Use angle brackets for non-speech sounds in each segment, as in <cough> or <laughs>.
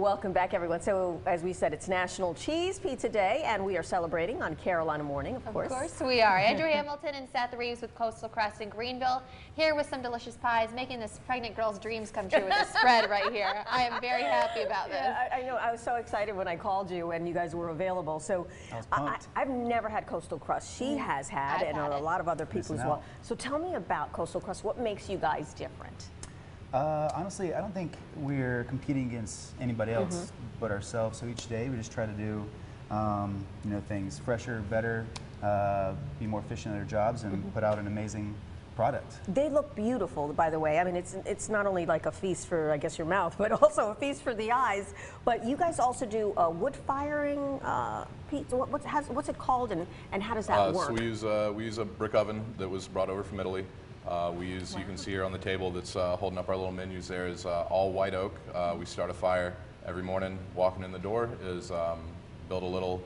Welcome back, everyone. So, as we said, it's National Cheese Pizza Day, and we are celebrating on Carolina Morning, of course. Of course we are. Andrew Hamilton and Seth Reeves with Coastal Crust in Greenville, here with some delicious pies, making this pregnant girl's dreams come true with this spread right here. <laughs> I am very happy about this. Yeah, I, I know. I was so excited when I called you and you guys were available. So, I was I, pumped. have never had Coastal Crust. She mm-hmm. has had, I've and had a it. lot of other people Missing as well. out. So, tell me about Coastal Crust. What makes you guys different? Uh, honestly, I don't think we're competing against anybody else Mm-hmm. but ourselves. So each day we just try to do, um, you know, things fresher, better, uh, be more efficient at our jobs, and Mm-hmm. put out an amazing product. They look beautiful, by the way. I mean, it's it's not only like a feast for, I guess, your mouth, <laughs> but also a feast for the eyes. But you guys also do uh, wood firing uh, pizza. What, what's, has, what's it called, and, and how does that Uh, work? so we use uh, we use a brick oven that was brought over from Italy. Uh, we use you can see here on the table that's uh, holding up our little menus. There is uh, all white oak. Uh, we start a fire every morning. Walking in the door is um, build a little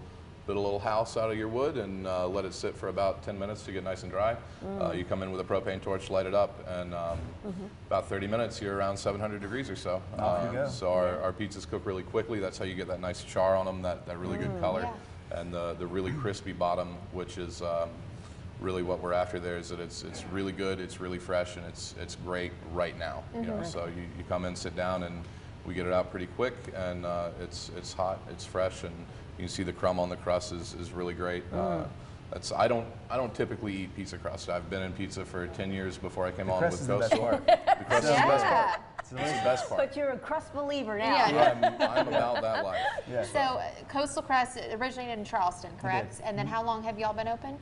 build a little house out of your wood and uh, let it sit for about 10 minutes to get nice and dry. Uh, you come in with a propane torch, light it up, and um, about 30 minutes you're around 700 degrees or so. Off Uh. So our, our pizzas cook really quickly. That's how you get that nice char on them, that, that really good color Yeah. and the, the really crispy bottom, which is um, really what we're after there is that it's, it's really good, it's really fresh, and it's, it's great right now. You know, so you, you come in, sit down, and we get it out pretty quick, and uh, it's, it's hot, it's fresh, and you can see the crumb on the crust is, is really great. Uh, that's, I don't I don't typically eat pizza crust. I've been in pizza for 10 years before I came on with is the best Coastal. part. The crust is the best Yeah. part. It's the best part. but you're a crust believer now. Yeah. Yeah, I'm, I'm about that life. Yeah. So uh, Coastal Crust originated in Charleston, correct? And Mm-hmm. then how long have y'all been open?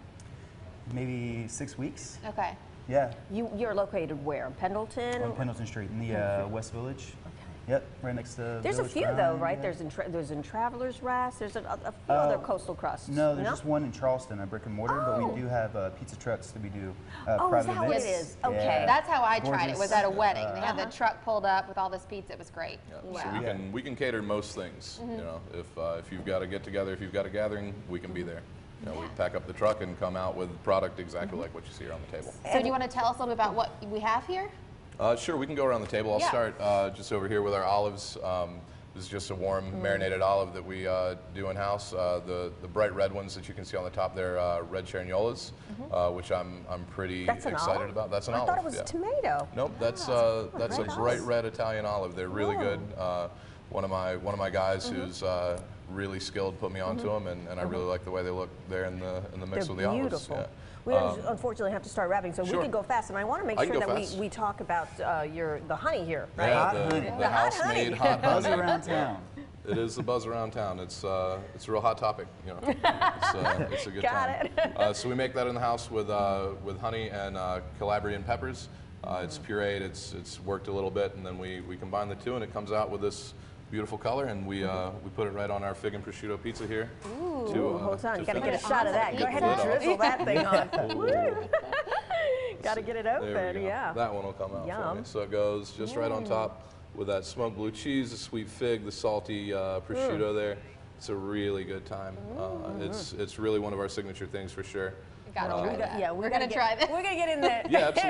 Maybe six weeks. Okay. Yeah, You, you're located where? Pendleton? on Pendleton Street in the uh, West Village. Okay. Yep, right next to. There's a Village few though, right? yeah. There's in tra- there's in Travelers Rest. There's a, a few Uh, other coastal crusts. No, there's just one in Charleston, a brick and mortar, but Oh. we do have uh, pizza trucks that we do uh, Oh, is private that what it events. Okay. Yeah. That's how I tried it. Was at a wedding. They had Uh-huh. the truck pulled up with all this pizza. It was great. Yeah, So we Yeah. can we can cater most things. You know, if uh, if you've got to get together, if you've got a gathering, we can be there. You know, we pack up the truck and come out with product exactly like what you see here on the table. So do you want to tell us a little bit about what we have here? Uh, sure, we can go around the table. I'll Yeah. start uh, just over here with our olives. Um, this is just a warm marinated olive that we uh, do in house. Uh, the the bright red ones that you can see on the top, there are uh, red Cerignolas, uh, which I'm I'm pretty excited olive? about. That's an I olive. I thought it was yeah. tomato. Nope, that's uh, that's a bright red Italian olive. They're really Whoa. good. One of my one of my guys Mm-hmm. who's uh, really skilled put me onto them, and, and I really like the way they look there in the in the mix They're with the olives. beautiful. yeah. We Um, unfortunately have to start wrapping, so we sure. can go fast. And I want to make I sure that we, fast. we talk about uh, your the honey here, right? yeah, Hot the, honey. the The hot honey. house-made <laughs> hot Buzz honey. around town. It is the buzz around town. It's uh, it's a real hot topic. You know, it's, uh, <laughs> it's a good Got time. it. Uh, so we make that in the house with uh, with honey and uh, Calabrian peppers. Uh, it's pureed. It's it's worked a little bit, and then we, we combine the two, and it comes out with this beautiful color. And we uh, we put it right on our fig and prosciutto pizza here. Ooh, to, uh, hold on, to you got to get a shot of that. Go ahead lid and off. drizzle that thing on. <laughs> Got to get it There we open, go. yeah. That one will come out for me. So it goes just right on top with that smoked blue cheese, the sweet fig, the salty uh, prosciutto there. It's a really good time. Uh, it's it's really one of our signature things for sure. We gotta Uh, try We got- that. yeah, we're, gonna gonna try get, this. We're gonna get in there. <laughs> Yeah, absolutely.